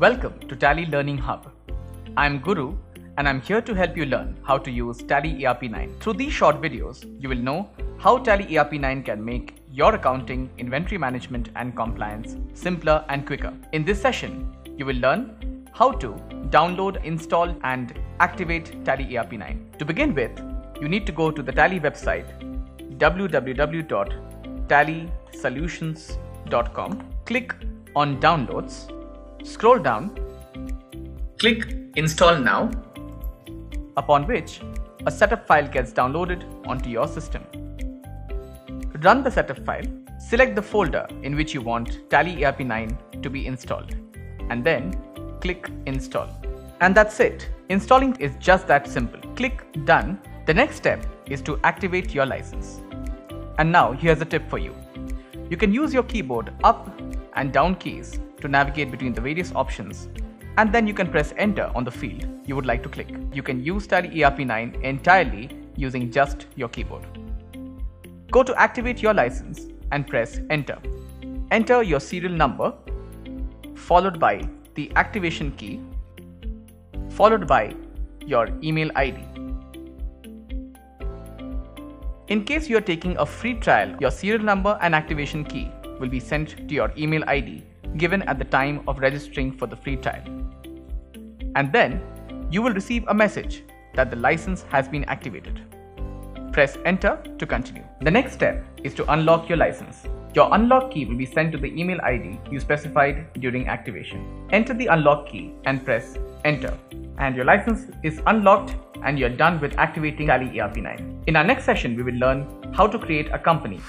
Welcome to Tally Learning Hub. I'm Guru and I'm here to help you learn how to use Tally ERP9. Through these short videos, you will know how Tally ERP9 can make your accounting, inventory management and compliance simpler and quicker. In this session, you will learn how to download, install and activate Tally ERP9. To begin with, you need to go to the Tally website www.tallysolutions.com. Click on Downloads, scroll down, click Install Now, upon which a setup file gets downloaded onto your system. Run the setup file, select the folder in which you want Tally ERP9 to be installed, and then click Install. And that's it. Installing is just that simple. Click Done. The next step is to activate your license. And now here's a tip for you. You can use your keyboard up and down keys to navigate between the various options and then you can press enter on the field you would like to click. You can use Tally ERP9 entirely using just your keyboard. Go to activate your license and press enter. Enter your serial number followed by the activation key followed by your email ID. In case you are taking a free trial, your serial number and activation key will be sent to your email ID given at the time of registering for the free trial. And then you will receive a message that the license has been activated. Press enter to continue. The next step is to unlock your license. Your unlock key will be sent to the email ID you specified during activation. Enter the unlock key and press enter. And your license is unlocked and you're done with activating Tally ERP9. In our next session, we will learn how to create a company.